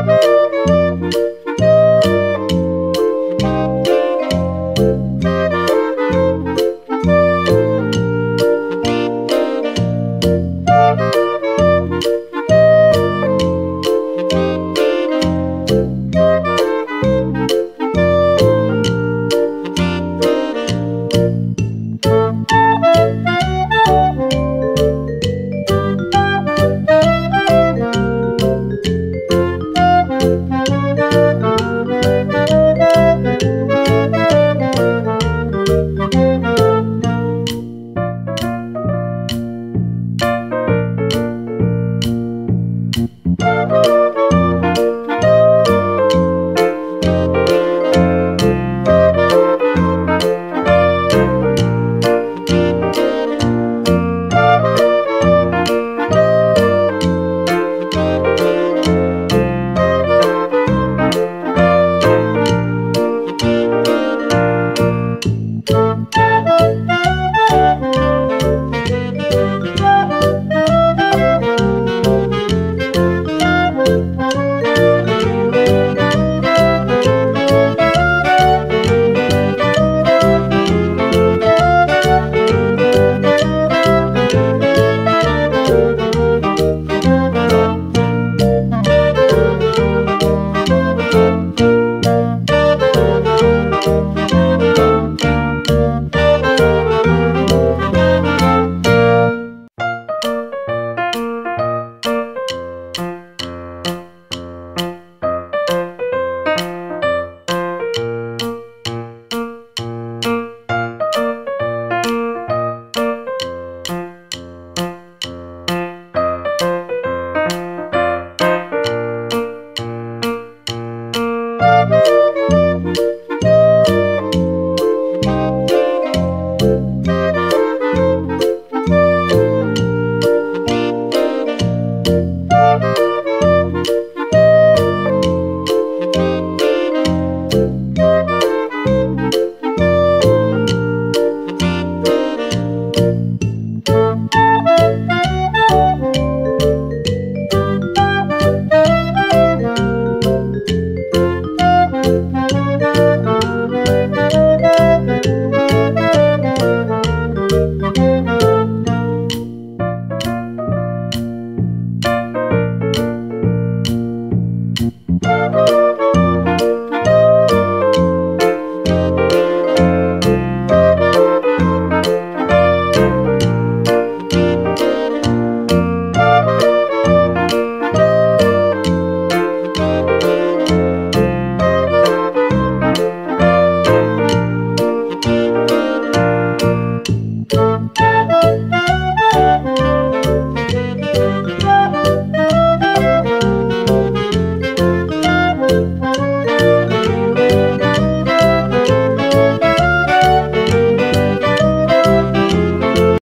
Música